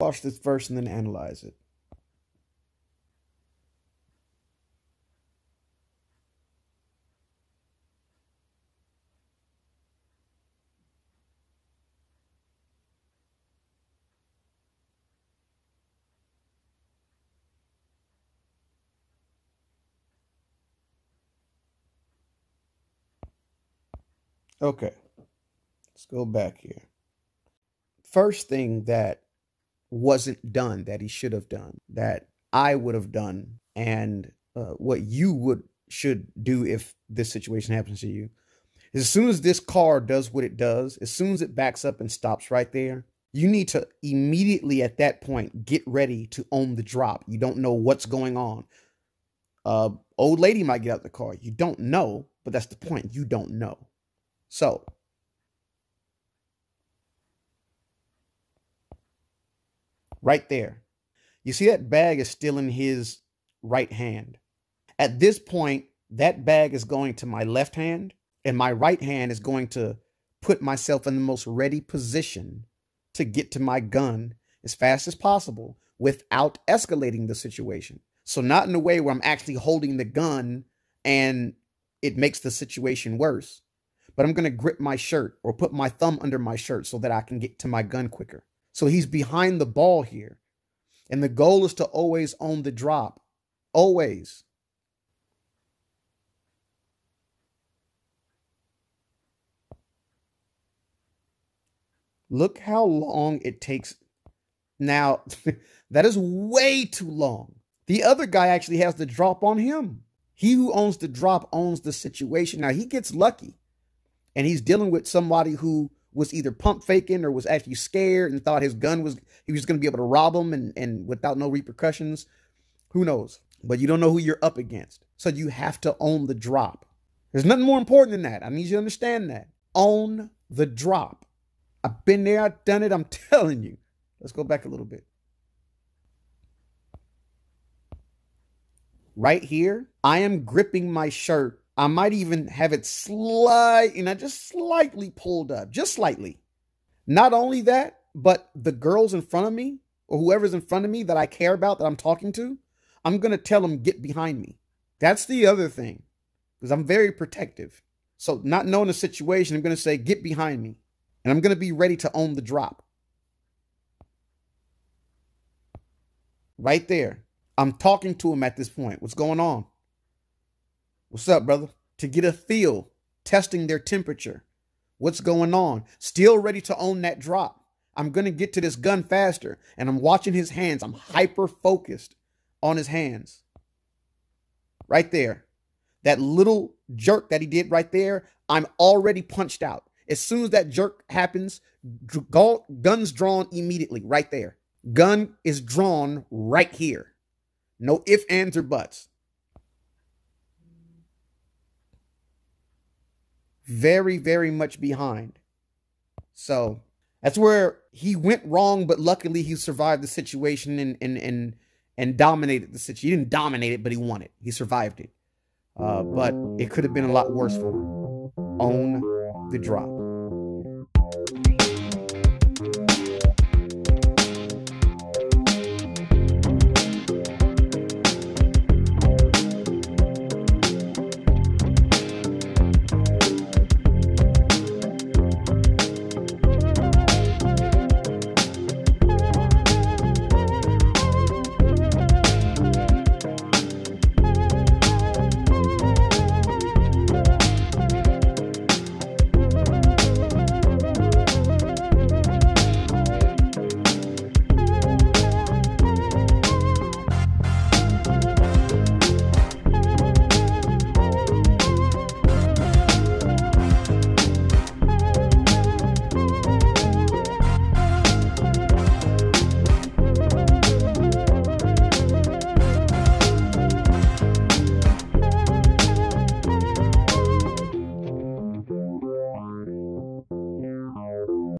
Watch this first and then analyze it. Okay, let's go back here. First thing that wasn't done that he should have done, that I would have done, and uh, what you would should do if this situation happens to you. As soon as this car does what it does, as soon as it backs up and stops right there, you need to immediately at that point get ready to own the drop. You don't know what's going on. Uh, old lady might get out the car. You don't know, but that's the point. You don't know. So, right there, you see that bag is still in his right hand. At this point, that bag is going to my left hand, and my right hand is going to put myself in the most ready position to get to my gun as fast as possible without escalating the situation. So, not in a way where I'm actually holding the gun and it makes the situation worse but I'm going to grip my shirt or put my thumb under my shirt so that I can get to my gun quicker. So he's behind the ball here. And the goal is to always own the drop. Always. Look how long it takes. Now, that is way too long. The other guy actually has the drop on him. He who owns the drop owns the situation. Now, he gets lucky and he's dealing with somebody who was either pump faking or was actually scared and thought his gun was he was going to be able to rob him and and without no repercussions. Who knows? But you don't know who you're up against. So you have to own the drop. There's nothing more important than that. I need you to understand that. Own the drop. I've been there. I've done it. I'm telling you. Let's go back a little bit. Right here i am gripping my shirt I might even have it slight, you know, just slightly pulled up, just slightly. Not only that, but the girls in front of me or whoever's in front of me that I care about that I'm talking to, I'm going to tell them get behind me. That's the other thing because I'm very protective. So not knowing the situation, I'm going to say get behind me and I'm going to be ready to own the drop. Right there. I'm talking to him at this point. What's going on? What's up, brother? To get a feel, testing their temperature. What's going on? Still ready to own that drop. I'm going to get to this gun faster. And I'm watching his hands. I'm hyper focused on his hands. Right there. That little jerk that he did right there, I'm already punched out. As soon as that jerk happens, gun's drawn immediately right there. Gun is drawn right here. No ifs, ands, or buts. Very, very much behind. So that's where he went wrong, but luckily he survived the situation and and and and dominated the situation. He didn't dominate it, but he won it. He survived it. Uh, but it could have been a lot worse for him. Own the drop.